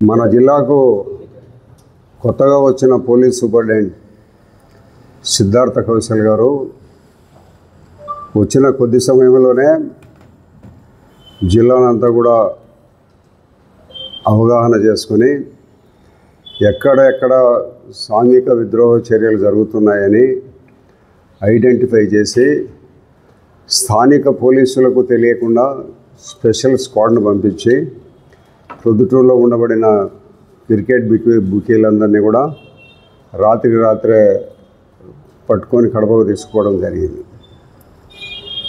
మన జిల్లాకు కొత్తగా వచ్చిన పోలీస్ సూపరింటెండెంట్ సిద్ధార్థ కౌశల్ గారు వచ్చిన కొద్ది సమయంలోనే జిల్లానంతా కూడా అవగాహన చేసుకుని ఎక్కడెక్కడ సాంఘిక విద్రోహ చర్యలు జరుగుతున్నాయని ఐడెంటిఫై చేసి స్థానిక పోలీసులకు తెలియకుండా స్పెషల్ స్క్వాడ్ను పంపించి ప్రొద్దుటూరులో ఉండబడిన క్రికెట్ బుకీ బుకీలందరినీ కూడా రాత్రికి రాత్రే పట్టుకొని కడపకు తీసుకోవడం జరిగింది.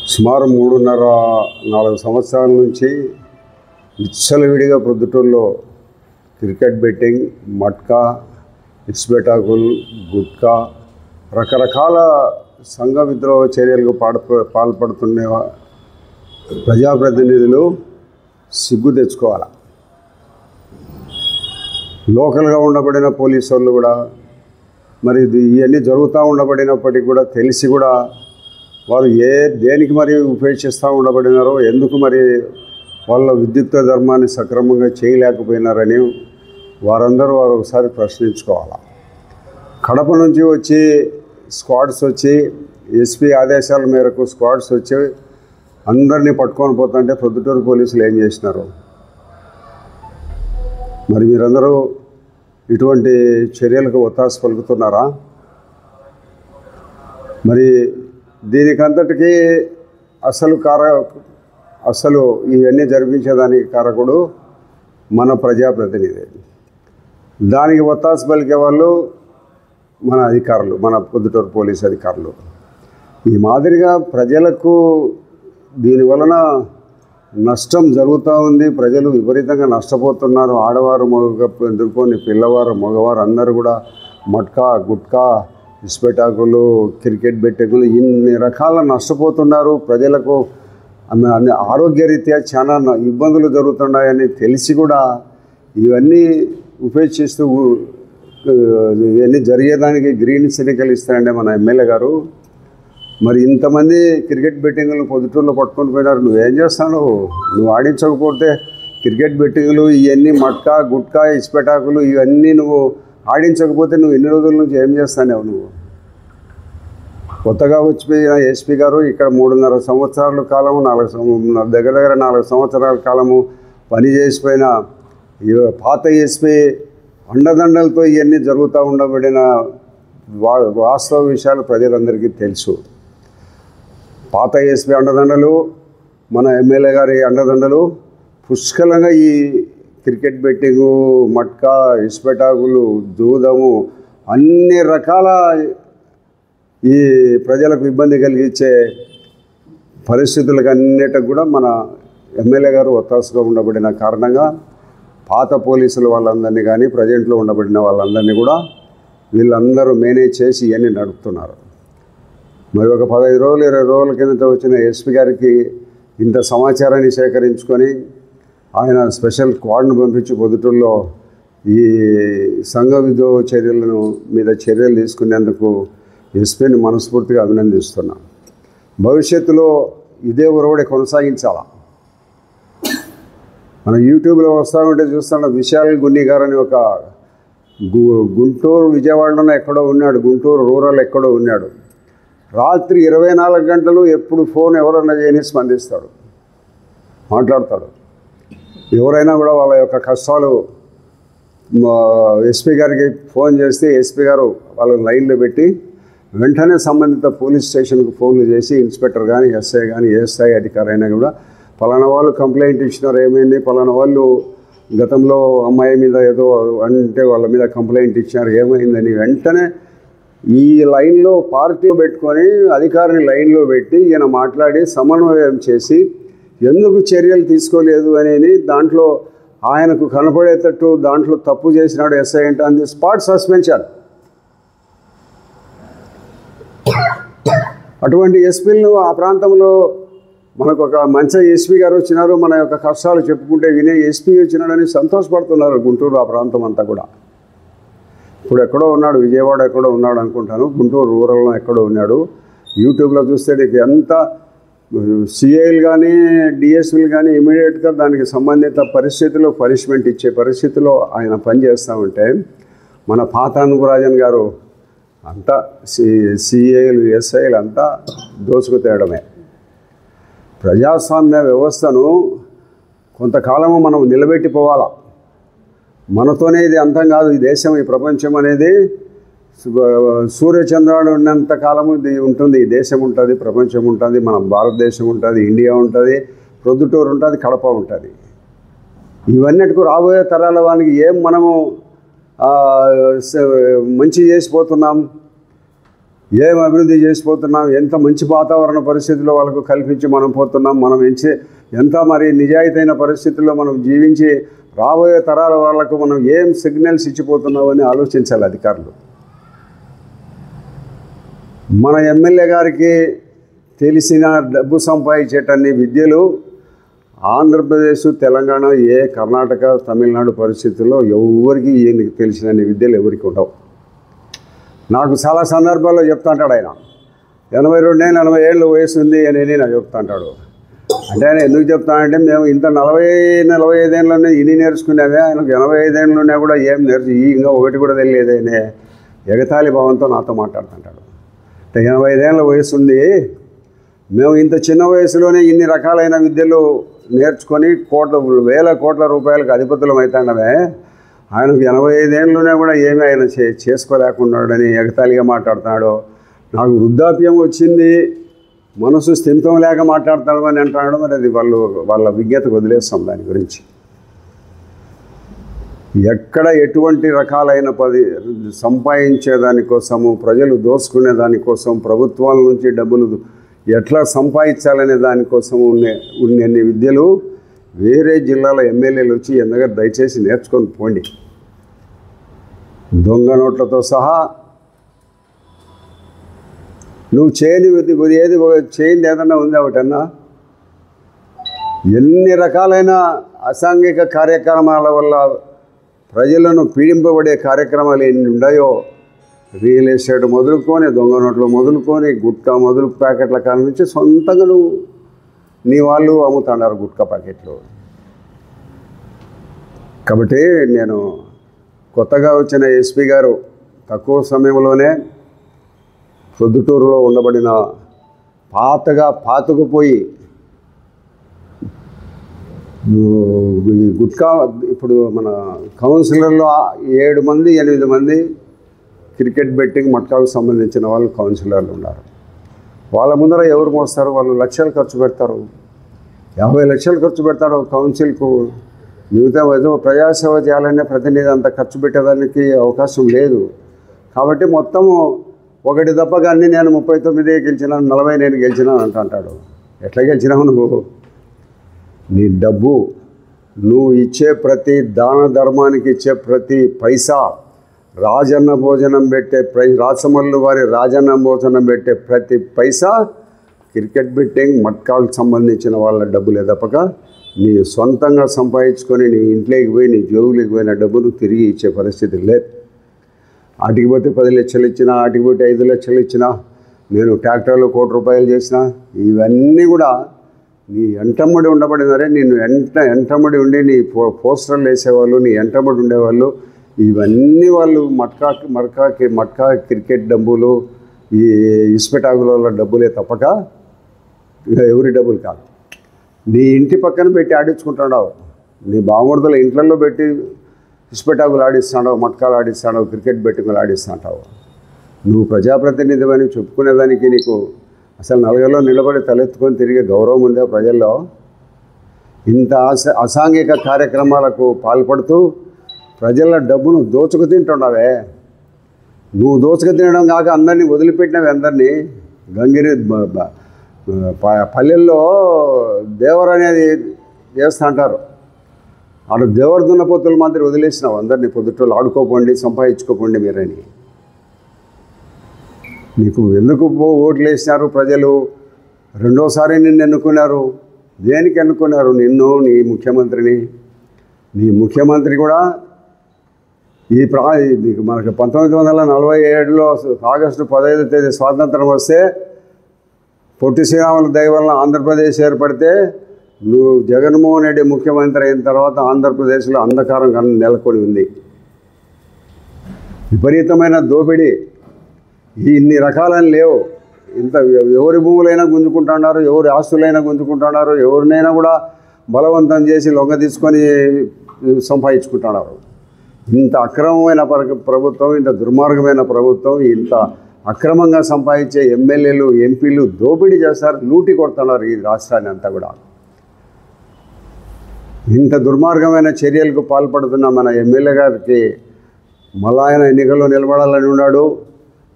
సుమారు మూడున్నర నాలుగు సంవత్సరాల నుంచి విచ్చలవిడిగా ప్రొద్దుటూరులో క్రికెట్ బెట్టింగ్ మట్కా ఇస్బెటాకుల్ గుట్కా రకరకాల సంఘ విద్రోహ చర్యలకు పాడ పాల్పడుతున్న ప్రజాప్రతినిధులు సిగ్గు తెచ్చుకోవాలి? లోకల్గా ఉండబడిన పోలీసు వాళ్ళు కూడా మరి ఇవన్నీ జరుగుతూ ఉండబడినప్పటికీ కూడా తెలిసి కూడా వారు ఏ దేనికి మరి ఉపేక్షిస్తూ ఉండబడినారో ఎందుకు మరి వాళ్ళ విద్యుక్త ధర్మాన్ని సక్రమంగా చేయలేకపోయినారని వారందరూ వారు ఒకసారి ప్రశ్నించుకోవాలి. కడప నుంచి వచ్చి స్క్వాడ్స్ వచ్చి ఎస్పీ ఆదేశాల మేరకు స్క్వాడ్స్ వచ్చి అందరినీ పట్టుకొని పోతుంటే ప్రొద్దుటూరు పోలీసులు ఏం చేసినారు? మరి మీరందరూ ఇటువంటి చర్యలకు ఒత్తాసు పలుకుతున్నారా? మరి దీనికంతటికీ అసలు కార అసలు ఇవన్నీ జరిపించేదానికి కారకుడు మన ప్రజాప్రతినిధి. దానికి ఒత్తాసు పలికే వాళ్ళు మన అధికారులు మన పొద్దుటూరు పోలీస్ అధికారులు. ఈ మాదిరిగా ప్రజలకు దీని వలన నష్టం జరుగుతూ ఉంది. ప్రజలు విపరీతంగా నష్టపోతున్నారు. ఆడవారు మగ ఎదుర్కొని పిల్లవారు మగవారు అందరూ కూడా మట్కా గుట్కా ఇస్పెటాకులు క్రికెట్ బెట్టకులు ఇన్ని రకాల నష్టపోతున్నారు. ప్రజలకు అన్న- ఆరోగ్యరీత్యా చాలా ఇబ్బందులు జరుగుతున్నాయని తెలిసి కూడా ఇవన్నీ ఉపేక్షిస్తూ ఇవన్నీ జరిగేదానికి గ్రీన్ సిగ్నల్ ఇస్తారంటే మన ఎమ్మెల్యే గారు. మరి ఇంతమంది క్రికెట్ బెట్టింగ్లు పొద్దుటూరులో పట్టుకొని పోయినారు. నువ్వేం చేస్తావు నువ్వు ఆడించకపోతే క్రికెట్ బెట్టింగ్లు ఇవన్నీ మట్కా గుట్కా ఇసుపెటాకులు ఇవన్నీ నువ్వు ఆడించకపోతే నువ్వు ఎన్ని రోజుల నుంచి ఏం చేస్తానేవు నువ్వు? కొత్తగా వచ్చిపోయిన ఎస్పీ గారు ఇక్కడ మూడున్నర సంవత్సరాల కాలము నాలుగు దగ్గర దగ్గర నాలుగు సంవత్సరాల కాలము పని చేసిపోయిన ఈ పాత ఎస్పీ అండదండలతో ఇవన్నీ జరుగుతూ ఉండబడిన వా వాస్తవ విషయాలు ప్రజలందరికీ తెలుసు. పాత ఎస్పీ అండదండలు మన ఎమ్మెల్యే గారి అండదండలు పుష్కలంగా ఈ క్రికెట్ బెట్టింగు మట్కా ఇసుపెటాకులు దూదము అన్ని రకాల ఈ ప్రజలకు ఇబ్బంది కలిగించే పరిస్థితులకు అన్నిటికి కూడా మన ఎమ్మెల్యే గారు ఒత్తాసుగా ఉండబడిన కారణంగా పాత పోలీసులు వాళ్ళందరినీ కానీ ప్రజెంట్లో ఉండబడిన వాళ్ళందరినీ కూడా వీళ్ళందరూ మేనేజ్ చేసి ఇవన్నీ నడుపుతున్నారు. మరి ఒక పదహైదు రోజులు ఇరవై రోజుల కిందట వచ్చిన ఎస్పీ గారికి ఇంత సమాచారాన్ని సేకరించుకొని ఆయన స్పెషల్ స్క్వాడ్ను పంపించి పొద్దుటూరులో ఈ సంఘ విద్రోహ చర్యలను మీద చర్యలు తీసుకునేందుకు ఎస్పీని మనస్ఫూర్తిగా అభినందిస్తున్నాం. భవిష్యత్తులో ఇదే ఒరవడి కొనసాగించాలా? మనం యూట్యూబ్లో వస్తూ ఉంటే చూస్తున్న విశాల్ గున్ని గారు అని ఒక గు- గుంటూరు విజయవాడలోనే ఎక్కడో ఉన్నాడు గుంటూరు రూరల్ ఎక్కడో ఉన్నాడు. రాత్రి ఇరవై నాలుగు గంటలు ఎప్పుడు ఫోన్ ఎవరన్నా చేయని స్పందిస్తాడు. మాట్లాడతాడు. ఎవరైనా కూడా వాళ్ళ యొక్క కష్టాలు మా ఎస్పీ గారికి ఫోన్ చేస్తే ఎస్పీ గారు వాళ్ళని లైన్లో పెట్టి వెంటనే సంబంధిత పోలీస్ స్టేషన్కి ఫోన్లు చేసి ఇన్స్పెక్టర్ కానీ ఎస్ఐ కానీ ఏ స్థాయి అధికారి అయినా కూడా పలానా వాళ్ళు కంప్లైంట్ ఇచ్చినారు ఏమైంది? పలానా వాళ్ళు గతంలో అమ్మాయి మీద ఏదో అంటే వాళ్ళ మీద కంప్లైంట్ ఇచ్చినారు ఏమైందని వెంటనే ఈ లైన్లో పార్టీ పెట్టుకొని అధికారిని లైన్లో పెట్టి ఈయన మాట్లాడి సమన్వయం చేసి ఎందుకు చర్యలు తీసుకోలేదు అనేది దాంట్లో ఆయనకు కనపడేటట్టు దాంట్లో తప్పు చేసినాడు ఎస్ఐ అంటే అంది స్పాట్ సస్పెన్షన్. అటువంటి ఎస్పీలను ఆ ప్రాంతంలో మనకు ఒక మంచి ఎస్పీ గారు వచ్చినారు మన యొక్క కష్టాలు చెప్పుకుంటే వినే ఎస్పీ వచ్చినాడని సంతోషపడుతున్నారు గుంటూరు ఆ ప్రాంతం అంతా కూడా. ఇప్పుడు ఎక్కడో ఉన్నాడు విజయవాడ ఎక్కడో ఉన్నాడు అనుకుంటాను. గుంటూరు రూరల్లో ఎక్కడో ఉన్నాడు. యూట్యూబ్లో చూస్తే నీకు ఎంత సిఐలు కానీ డిఎస్పీలు కానీ ఇమీడియట్గా దానికి సంబంధిత పరిస్థితిలో పనిష్మెంట్ ఇచ్చే పరిస్థితిలో ఆయన పనిచేస్తూ ఉంటే మన పాతానుపురాజన్ గారు అంతా సి సిఐలు ఎస్ఐలు అంతా దోసుకు తేయడమే. ప్రజాస్వామ్య వ్యవస్థను కొంతకాలము మనం నిలబెట్టిపోవాలా? మనతోనే ఇది అంతం కాదు. ఈ దేశం ఈ ప్రపంచం అనేది సు- సూర్యచంద్రుడు ఉన్నంత కాలము ఇది ఉంటుంది. ఈ దేశం ఉంటుంది ప్రపంచం ఉంటుంది మన భారతదేశం ఉంటుంది ఇండియా ఉంటుంది ప్రొద్దుటూరు ఉంటుంది కడప ఉంటుంది. ఇవన్నిటికి రాబోయే తరాల వానికి ఏం మనము మంచి చేసిపోతున్నాం ఏం అభివృద్ధి చేసిపోతున్నాం ఎంత మంచి వాతావరణ పరిస్థితుల్లో వాళ్ళకు కల్పించి మనం పోతున్నాం మనం ఎంచే ఎంత మరి నిజాయితీన పరిస్థితుల్లో మనం జీవించి రాబోయే తరాల వాళ్ళకు మనం ఏం సిగ్నల్స్ ఇచ్చిపోతున్నామని ఆలోచించాలి అధికారులు. మన ఎమ్మెల్యే గారికి తెలిసిన డబ్బు సంపాదించేటన్ని విద్యలు ఆంధ్రప్రదేశ్ తెలంగాణ ఏ కర్ణాటక తమిళనాడు పరిస్థితుల్లో ఎవరికి ఈయనకి తెలిసినన్ని విద్యలు ఎవరికి ఉండవు. నాకు చాలా సందర్భాల్లో చెప్తాంటాడు ఆయన. ఎనభై రెండేళ్ళు ఎనభై ఏళ్ళు వయసు ఉంది అని నేను చెప్తా ఉంటాడు అంటే ఆయన ఎందుకు చెప్తానంటే మేము ఇంత నలభై నలభై ఐదేళ్ళలోనే ఇన్ని నేర్చుకున్నామే. ఆయనకు ఎనభై ఐదేళ్ళలోనే కూడా ఏం నేర్చు ఈ ఇంకా ఒకటి కూడా తెలియదేనే ఎగతాళి భావంతో నాతో మాట్లాడుతుంటాడు. అంటే ఎనభై ఐదేళ్ళ వయసు ఉంది. మేము ఇంత చిన్న వయసులోనే ఇన్ని రకాలైన విద్యలు నేర్చుకొని కోట్ల వేల కోట్ల రూపాయలకు అధిపతులం అవుతాడమే ఆయనకు ఎనభై ఐదేళ్ళలోనే కూడా ఏమీ ఆయన చే చేసుకోలేకున్నాడని ఎగతాళిగా మాట్లాడుతున్నాడు. నాకు వృద్ధాప్యం వచ్చింది. మనసు స్థిమితం లేక మాట్లాడతాడు అని అంటున్నాడు మరి అది వాళ్ళు వాళ్ళ విజ్ఞతకు వదిలేస్తాం దాని గురించి. ఎక్కడ ఎటువంటి రకాలైన పది సంపాదించే దానికోసము ప్రజలు దోసుకునే దానికోసం ప్రభుత్వాల నుంచి డబ్బులు ఎట్లా సంపాదించాలనే దానికోసం ఉండే ఉన్నన్ని విద్యలు వేరే జిల్లాల ఎమ్మెల్యేలు వచ్చి ఎందుగా దయచేసి నేర్చుకొని పోండి. దొంగ నోట్లతో సహా నువ్వు చేయని ఏది చేయింది ఏదన్నా ఉంది ఒకటన్నా? ఎన్ని రకాలైన అసాంఘిక కార్యక్రమాల వల్ల ప్రజలను పీడింపబడే కార్యక్రమాలు ఎన్ని ఉన్నాయో రియల్ ఎస్టేట్ మొదలుకొని దొంగ నోట్లు మొదలుకొని గుట్కా మొదలు ప్యాకెట్ల కాడ నుంచి సొంతంగా నువ్వు నీ వాళ్ళు అమ్ముతున్నారు గుట్కా ప్యాకెట్లు. కాబట్టి నేను కొత్తగా వచ్చిన ఎస్పీ గారు తక్కువ సమయంలోనే ప్రొద్దుటూరులో ఉండబడిన పాతగా పాతుకుపోయి ఈ గుట్కా ఇప్పుడు మన కౌన్సిలర్లో ఏడు మంది ఎనిమిది మంది క్రికెట్ బెట్టింగ్ మట్కాకు సంబంధించిన వాళ్ళు కౌన్సిలర్లు ఉన్నారు. వాళ్ళ ముందర ఎవరు మోస్తారు? వాళ్ళు లక్షలు ఖర్చు పెడతారు. యాభై లక్షలు ఖర్చు పెడతారు కౌన్సిల్కు. మిగతా ఏదో ప్రజాసేవ చేయాలనే ప్రతినిధి అంత ఖర్చు పెట్టేదానికి అవకాశం లేదు. కాబట్టి మొత్తము ఒకటి తప్పగా అన్ని నేను ముప్పై తొమ్మిది గెలిచినాను నలభై నేను గెలిచినాను అంట అంటాడు. ఎట్లా గెలిచినావు నువ్వు? నీ డబ్బు నువ్వు ఇచ్చే ప్రతి దాన ధర్మానికి ఇచ్చే ప్రతి పైసా రాజన్న భోజనం పెట్టే ప్రై రాసమల్లు వారి రాజన్న భోజనం పెట్టే ప్రతి పైసా క్రికెట్ బెట్టింగ్ మట్కాలకు సంబంధించిన వాళ్ళ డబ్బులే తప్పక నీ సొంతంగా సంపాదించుకొని నీ ఇంట్లోకి పోయి నీ జోబులకి పోయిన డబ్బును తిరిగి ఇచ్చే పరిస్థితి లేదు. ఆటికి పోతే పది లక్షలు ఇచ్చినా ఆటికి పోతే ఐదు లక్షలు ఇచ్చినా నేను ట్రాక్టర్లో కోటి రూపాయలు చేసిన ఇవన్నీ కూడా నీ ఎంటమ్మడి ఉండబడినారే నేను ఎంట ఎంటమ్మడి ఉండి నీ పో పోస్టర్లు వేసేవాళ్ళు నీ ఎంటమ్మడి ఉండేవాళ్ళు ఇవన్నీ వాళ్ళు మట్కా మట్కా మట్కా క్రికెట్ డబ్బులు ఈ ఇస్పెటాకుల డబ్బులే తప్పక ఇక ఎవరి డబ్బులు కాదు. నీ ఇంటి పక్కన పెట్టి ఆడించుకుంటున్నావు నీ బామర్దుల ఇంట్లలో పెట్టి ఇస్పెటాకులు ఆడిస్తాడవు మట్కాలు ఆడిస్తాడవు క్రికెట్ బెట్టింగులు ఆడిస్తుంటావు. నువ్వు ప్రజాప్రతినిధివని చెప్పుకునేదానికి నీకు అసలు నలుగురిలో నిలబడి తలెత్తుకొని తిరిగే గౌరవం ఉందా ప్రజల్లో? ఇంత అస అసాంఘిక కార్యక్రమాలకు పాల్పడుతూ ప్రజల డబ్బును దోచుకు తింటున్నావే. నువ్వు దోచుకు తినడం కాక అందరినీ వదిలిపెట్టినవి అందరినీ. గంగిరి ప- పల్లెల్లో దేవర్ అనేది చేస్తూ అంటారు. ఆడ దేవర దున్నపోతుల మాదిరి వదిలేసినావు అందరినీ పొద్దుటోళ్ళు ఆడుకోకండి సంపాదించుకోకండి మీరని. నీకు ఎందుకు ఓట్లు వేసినారు ప్రజలు? రెండోసారి నిన్ను ఎన్నుకున్నారు. దేనికి ఎన్నుకున్నారు నిన్ను నీ ముఖ్యమంత్రిని? నీ ముఖ్యమంత్రి కూడా ఈ ప్రా నీకు మనకు పంతొమ్మిది వందల నలభై ఏడులో ఆగస్టు పదహైదు తేదీ స్వాతంత్రం వస్తే పొట్టి శ్రీరాముల దయ వలన ఆంధ్రప్రదేశ్ ఏర్పడితే నువ్వు జగన్మోహన్ రెడ్డి ముఖ్యమంత్రి అయిన తర్వాత ఆంధ్రప్రదేశ్లో అంధకారం కన్నా నెలకొని ఉంది. విపరీతమైన దోపిడీ. ఇన్ని రకాలని లేవు. ఇంత ఎవరి భూములైనా గుంజుకుంటున్నారు ఎవరి ఆస్తులైనా గుంజుకుంటున్నారు ఎవరినైనా కూడా బలవంతం చేసి లొంగ తీసుకొని సంపాదించుకుంటున్నారు. ఇంత అక్రమమైన ప్రభుత్వం ఇంత దుర్మార్గమైన ప్రభుత్వం ఇంత అక్రమంగా సంపాదించే ఎమ్మెల్యేలు ఎంపీలు దోపిడీ చేస్తారు లూటి కొడుతున్నారు ఈ రాష్ట్రాన్ని అంతా కూడా. ఇంత దుర్మార్గమైన చర్యలకు పాల్పడుతున్న మన ఎమ్మెల్యే గారికి మళ్ళా ఆయన ఎన్నికల్లో నిలబడాలని ఉన్నాడు.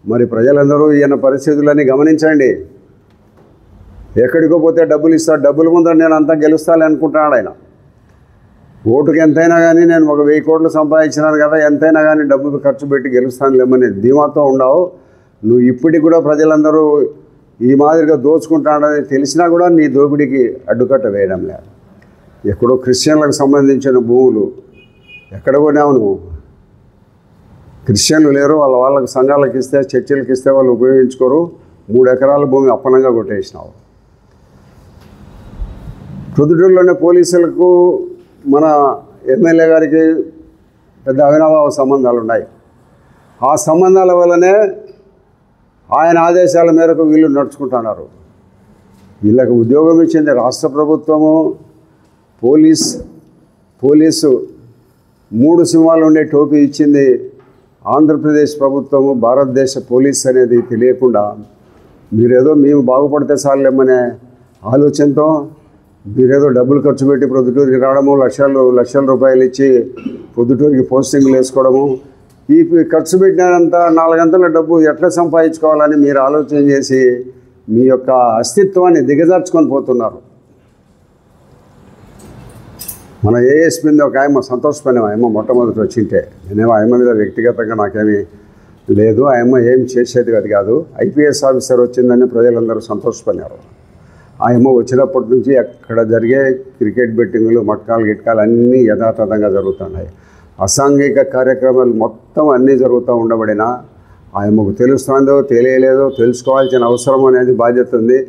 మరి ప్రజలందరూ ఈయన పరిస్థితులని గమనించండి. ఎక్కడికో పోతే డబ్బులు ఇస్తాడు డబ్బులు ముందర నేను అంతా గెలుస్తాను అనుకుంటున్నాడు ఆయన. ఓటుకి ఎంతైనా కానీ నేను ఒక వెయ్యి కోట్లు సంపాదించినాను కదా ఎంతైనా కానీ డబ్బు ఖర్చు పెట్టి గెలుస్తాను లేమని ధీమాతో ఉండవు నువ్వు ఇప్పటికి కూడా ప్రజలందరూ ఈ మాదిరిగా దోచుకుంటాడని తెలిసినా కూడా నీ దోపిడీకి అడ్డుకట్ట వేయడం లేదు. ఎక్కడో క్రిస్టియన్లకు సంబంధించిన భూములు ఎక్కడ కొన్నావు నువ్వు? క్రిస్టియన్లు లేరు వాళ్ళ వాళ్ళకి సంఘాలకు ఇస్తే చర్చిలకు ఇస్తే వాళ్ళు ఉపయోగించుకోరు. మూడు ఎకరాల భూమి అప్పనంగా కొట్టేసినావు. ప్రొద్దుటూరులోనే పోలీసులకు మన ఎమ్మెల్యే గారికి పెద్ద అవినాభావ సంబంధాలు ఉన్నాయి. ఆ సంబంధాల వల్లనే ఆయన ఆదేశాల మేరకు వీళ్ళు నడుచుకుంటున్నారు. వీళ్ళకి ఉద్యోగం ఇచ్చింది రాష్ట్ర ప్రభుత్వము. పోలీస్ పోలీసు మూడు సింహాలు ఉండే టోపీ ఇచ్చింది ఆంధ్రప్రదేశ్ ప్రభుత్వము భారతదేశ పోలీస్ అనేది తెలియకుండా మీరేదో మేము బాగుపడితే చాలేమనే ఆలోచనతో మీరేదో డబ్బులు ఖర్చు పెట్టి పొద్దుటూరికి రావడము లక్షలు లక్షల రూపాయలు ఇచ్చి పొద్దుటూరికి పోస్టింగ్లు వేసుకోవడము ఈ ఖర్చు పెట్టినంత నాలుగంతల డబ్బు ఎట్లా సంపాదించుకోవాలని మీరు ఆలోచన చేసి మీ యొక్క అస్తిత్వాన్ని దిగజార్చుకొని పోతున్నారు. మన ఏఎస్పీని ఒక ఆయమ్మ సంతోషపడిన ఆయమ్మ మొట్టమొదటి వచ్చింటే. నేనేమో ఆయమ్మ మీద వ్యక్తిగతంగా నాకేమీ లేదు. ఆయమ్మ ఏం చేసేది అది కాదు. ఐపీఎస్ ఆఫీసర్ వచ్చిందని ప్రజలందరూ సంతోషపడినారు. ఆయమ్మ వచ్చినప్పటి నుంచి అక్కడ జరిగే క్రికెట్ బెట్టింగ్లు మట్కాలు గిట్కాలు అన్నీ యథాతథంగా జరుగుతున్నాయి. అసాంఘిక కార్యక్రమాలు మొత్తం అన్నీ జరుగుతూ ఉండబడినా ఆయమ్మకు తెలుస్తుందో తెలియలేదో తెలుసుకోవాల్సిన అవసరం అనేది బాధ్యత ఉంది.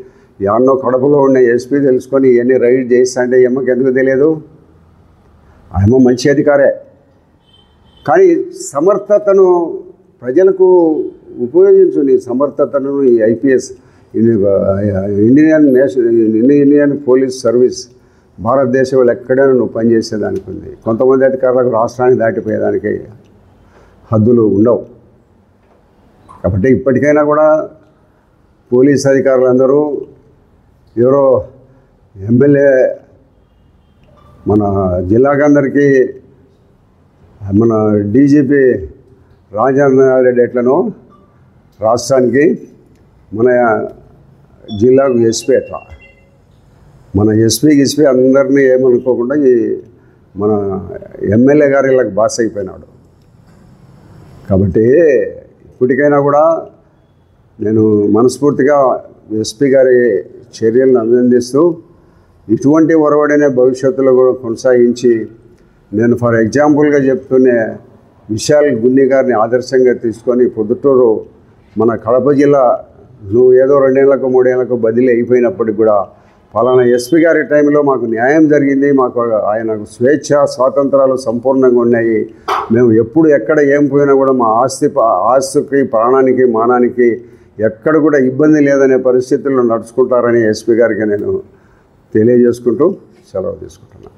యాన్నో కడపలో ఉన్న ఎస్పీ తెలుసుకొని ఇవన్నీ రైడ్ చేస్తా అంటే ఈ అమ్మకి ఎందుకు తెలియదు? ఆమె మంచి అధికారే. కానీ సమర్థతను ప్రజలకు ఉపయోగించుని సమర్థతను ఈ IPS Indian nation Indian police service భారతదేశంలో ఎక్కడైనా నువ్వు పనిచేసేదానికి ఉంది. కొంతమంది అధికారులకు రాష్ట్రాన్ని దాటిపోయేదానికి హద్దులు ఉండవు. కాబట్టి ఇప్పటికైనా కూడా పోలీస్ అధికారులందరూ ఎవరో ఎమ్మెల్యే మన జిల్లాకందరికీ మన డీజీపీ రాజేంద్ర రెడ్డి ఎట్లనో రాష్ట్రానికి మన జిల్లాకు ఎస్పీ ఎట్లా? మన ఎస్పీ గిస్పీ అందరినీ ఏమనుకోకుండా ఈ మన ఎమ్మెల్యే గారు వీళ్ళకి బాస్ అయిపోయినాడు. కాబట్టి ఇప్పటికైనా కూడా నేను మనస్ఫూర్తిగా ఎస్పీ గారి చర్యలను అభినందిస్తూ ఇటువంటి ఒరవడినే భవిష్యత్తులో కూడా కొనసాగించి నేను ఫర్ ఎగ్జాంపుల్గా చెప్తూనే విశాల్ గున్ని గారిని ఆదర్శంగా తీసుకొని పొద్దుటూరు మన కడప జిల్లా నువ్వు ఏదో రెండేళ్ళకు మూడేళ్ళకు బదిలీ అయిపోయినప్పటికి కూడా ఫలానా ఎస్పీ గారి టైంలో మాకు న్యాయం జరిగింది మాకు ఆయనకు స్వేచ్ఛ స్వాతంత్రాలు సంపూర్ణంగా ఉన్నాయి. మేము ఎప్పుడు ఎక్కడ ఏం పోయినా కూడా మా ఆస్తి ఆస్తికి ప్రాణానికి మానానికి ఎక్కడ కూడా ఇబ్బంది లేదనే పరిస్థితుల్లో నడుచుకుంటారని ఎస్పీ గారికి నేను తెలియజేసుకుంటూ సెలవు తీసుకుంటున్నాను.